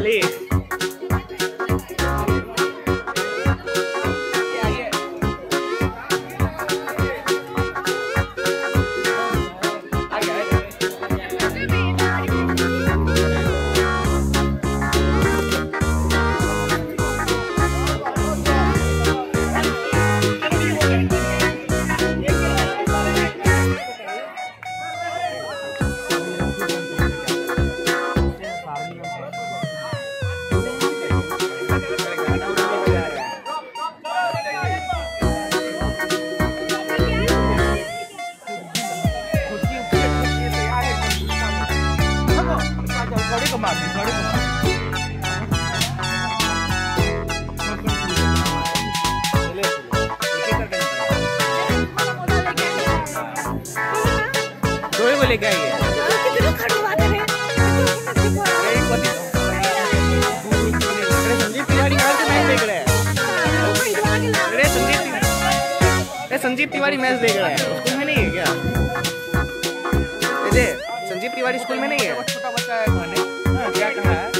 厉害 लेके आई है। संजीव तिवारी। मैच देख रहे हैं। है स्कूल में नहीं है क्या? संजीव तिवारी स्कूल में नहीं है? छोटा बच्चा है हाँ, क्या कहा है?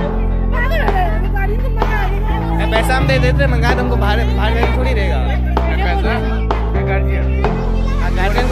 पैसा हम दे देते मंगा तुमको हमको बाहर बाहर जाने थोड़ी रहेगा हाँ, guardian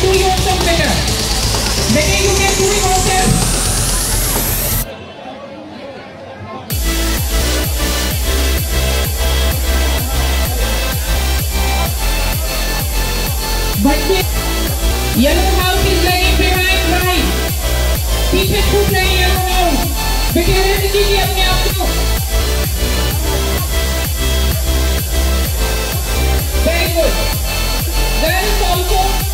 do yourself better. Better you can do it yourself. बच्चे yellow house is like behind right पीछे छूट रहे हैं येलो हाउस बेटे रेड लीजिए अपने आप को very good girls also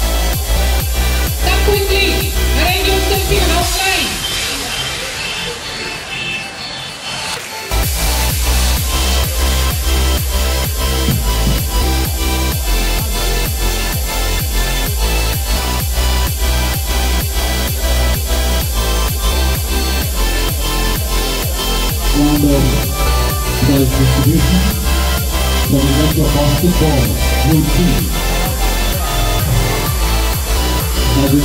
Round of prize distribution from the Metro Basketball Group B. Now the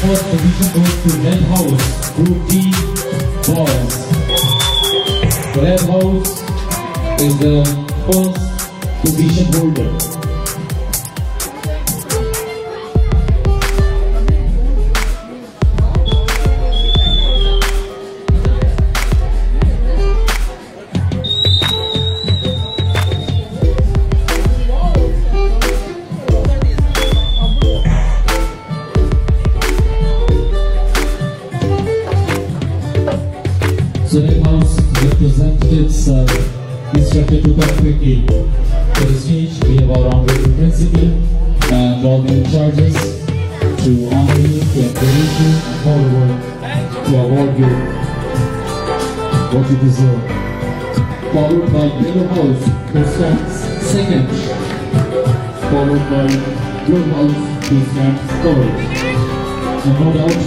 first position goes to Red House, Group D Boys. Red House is the first position holder. So Red House representatives are instructed to come quickly to the stage. We have our honorable principal and all the charges to honor you, to encourage you, and moreover, to award you what you deserve. Followed by Yellow House, who stands second. Followed by Blue House, who stands third. And no doubt,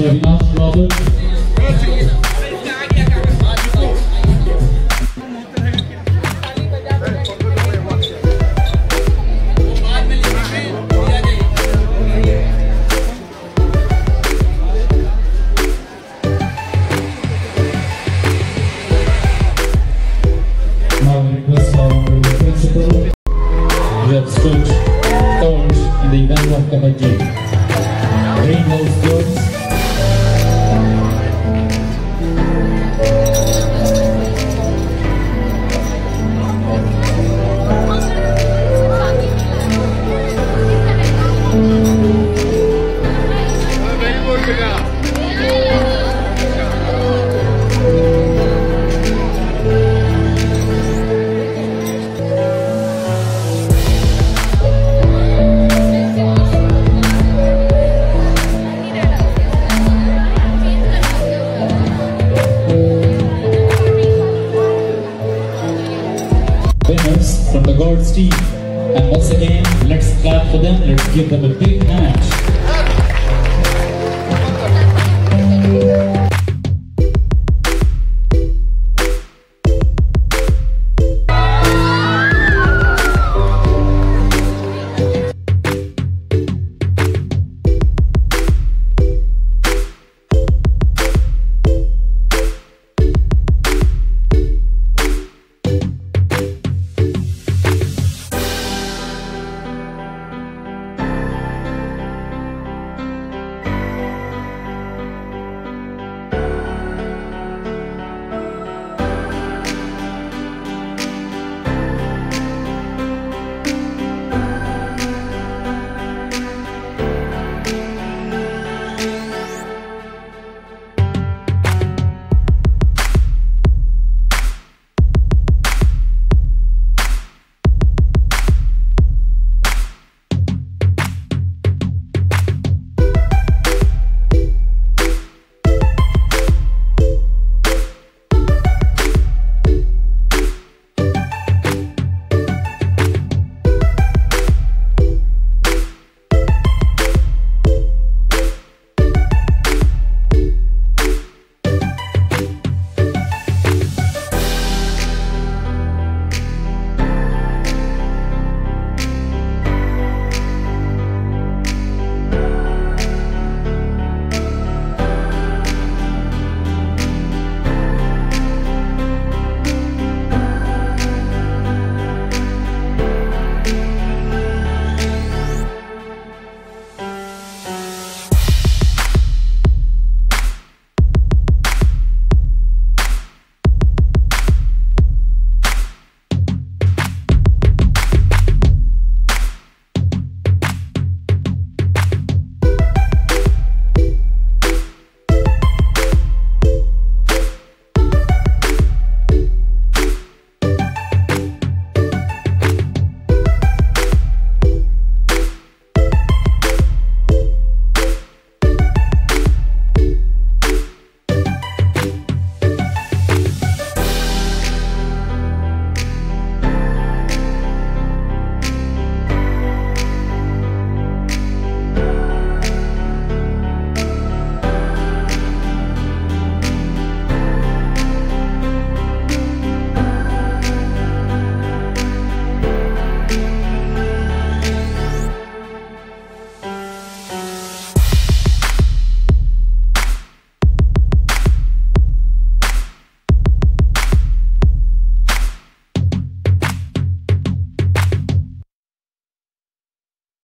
Mr. Avinash Robert, we in the event of Kabaddi. Greenhouse Girls. very